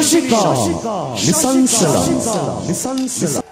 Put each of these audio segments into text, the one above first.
Shashiko，你生死，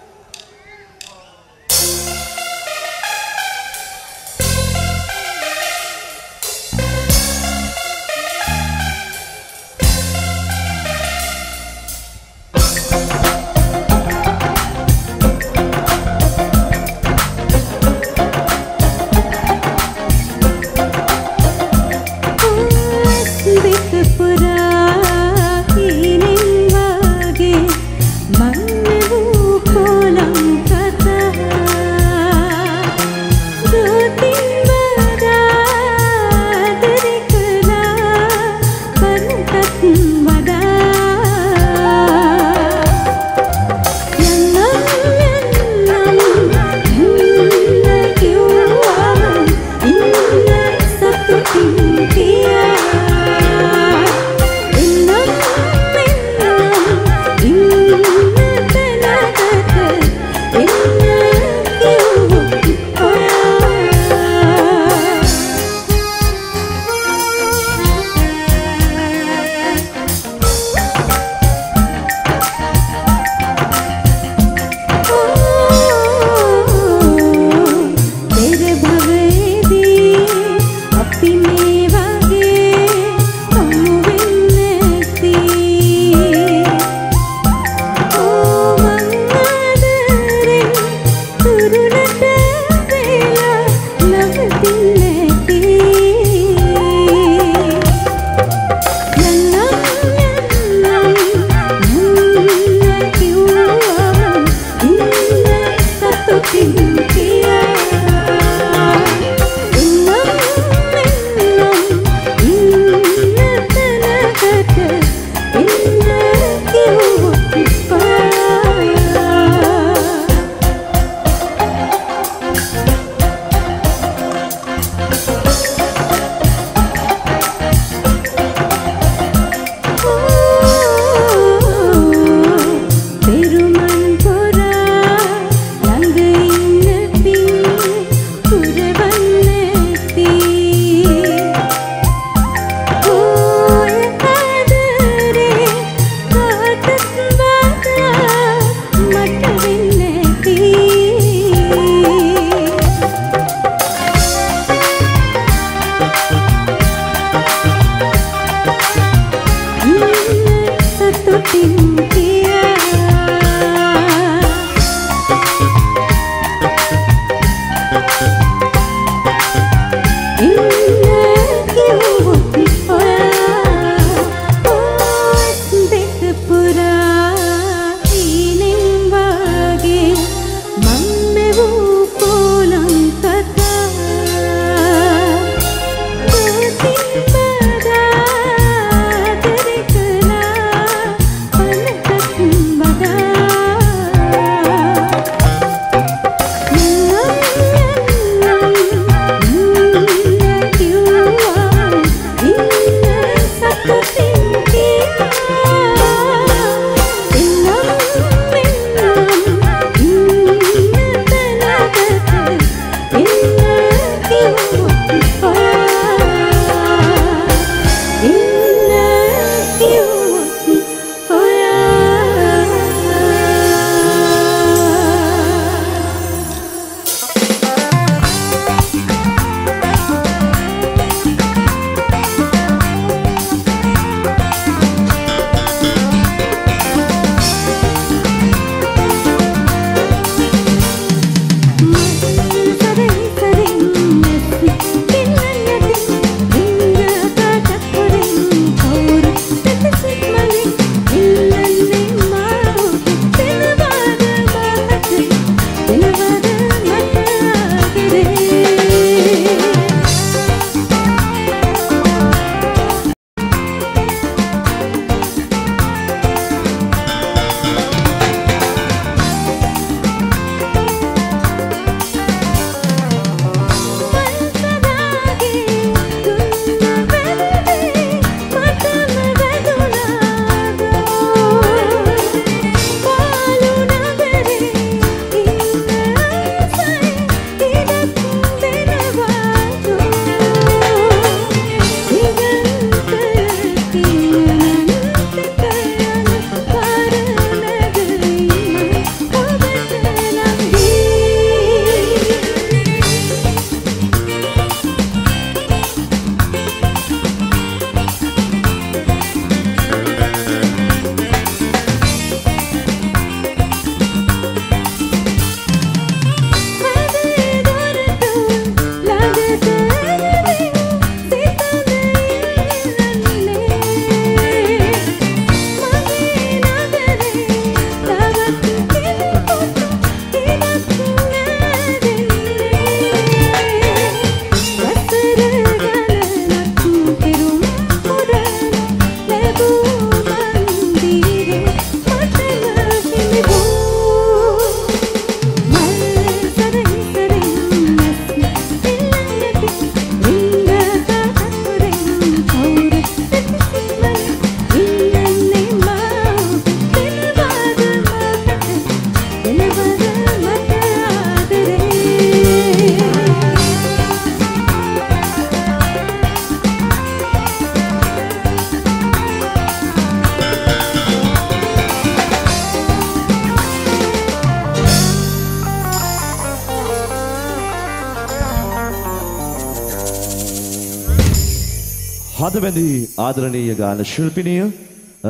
හදවැඳි ආදරණීය ගාන ශිල්පිනිය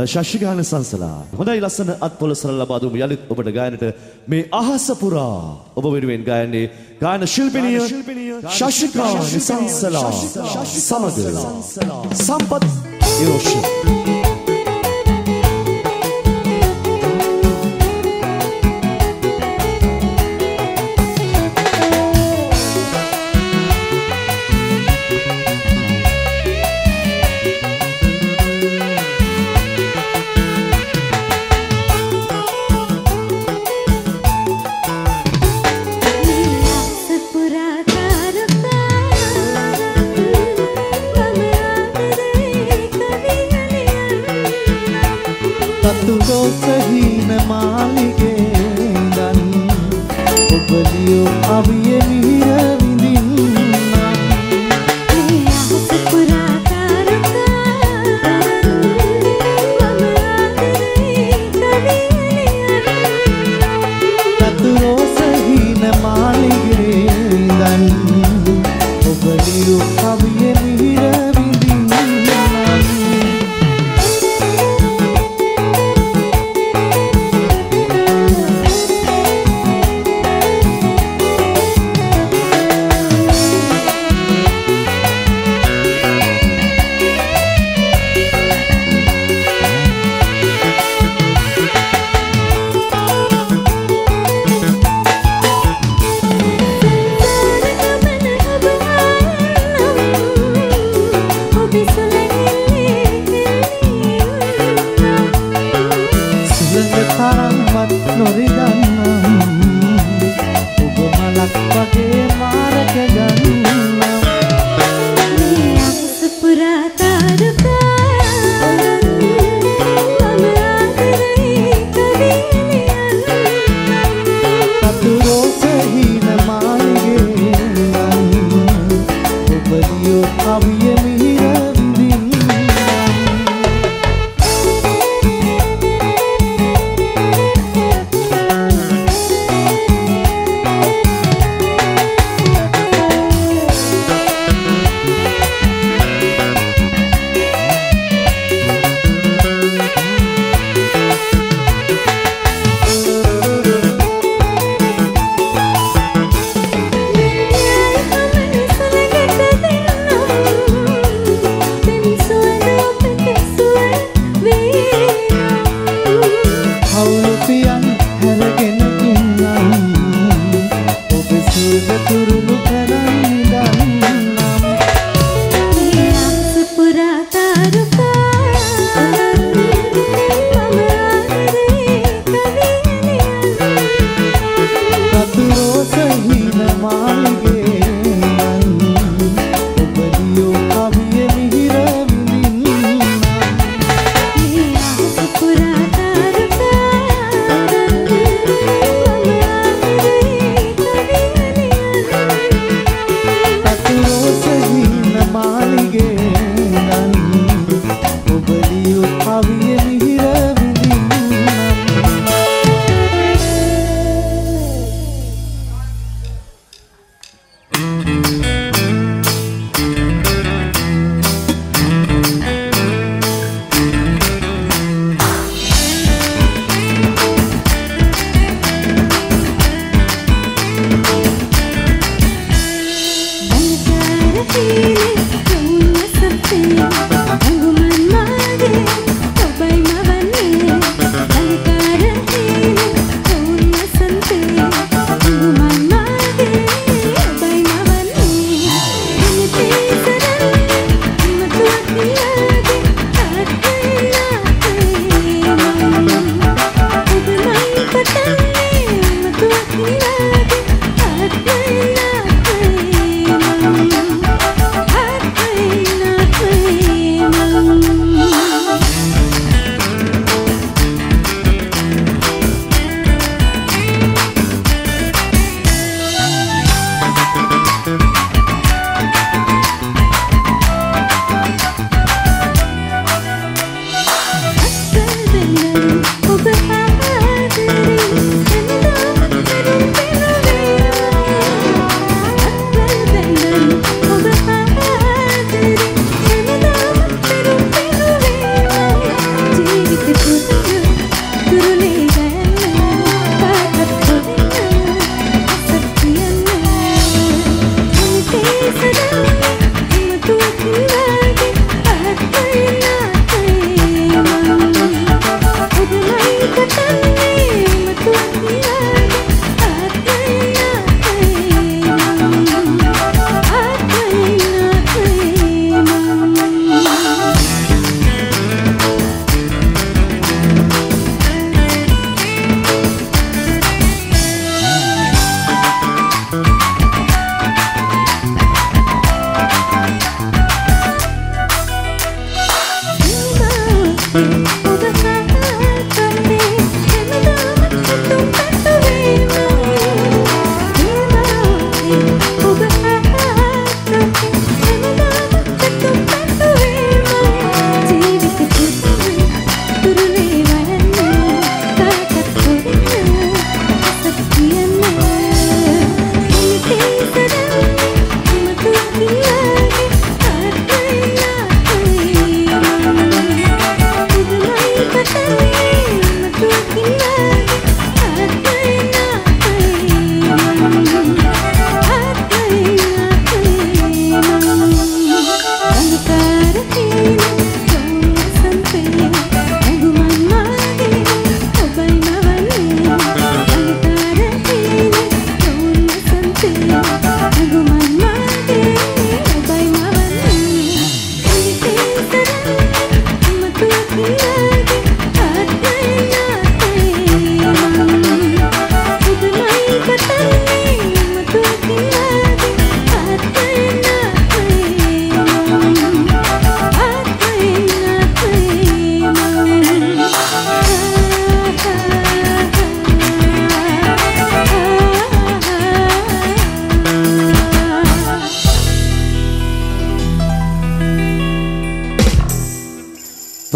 ශශිගාන සංසලා හොඳයි ලස්සන අත්පොලසර ලබා දුමු. යළිත් ඔබට ගායනට මේ අහස පුරා ඔබ වෙනුවෙන් ගායන්නේ ගාන ශිල්පිනිය ශශිකාන සංසලා සමග සම්පත් ඉරෝෂි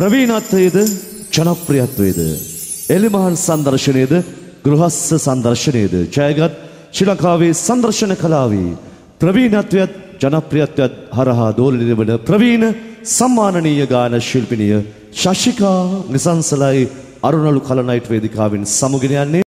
ප්‍රවීණත්වයේද ජනප්‍රියත්වයේද එලිමහන් සංදර්ශනයේද ගෘහස්ස සංදර්ශනයේද ජයගත් ශ්‍රී ලංකාවේ සංදර්ශන කලාවේ ප්‍රවීණත්වයත් ජනප්‍රියත්වයත් හරහා දෝලනය වන ප්‍රවීණ සම්මානනීය ගාන ශිල්පිනිය ශශිකා නිසංසලයි අරුණලු කලනයිට් වේදිකාවෙන් සමුගෙන යන්නේ.